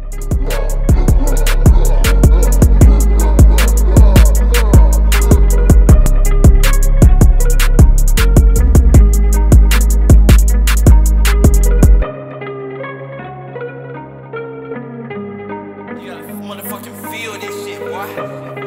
You gotta motherfucking feel this shit, boy.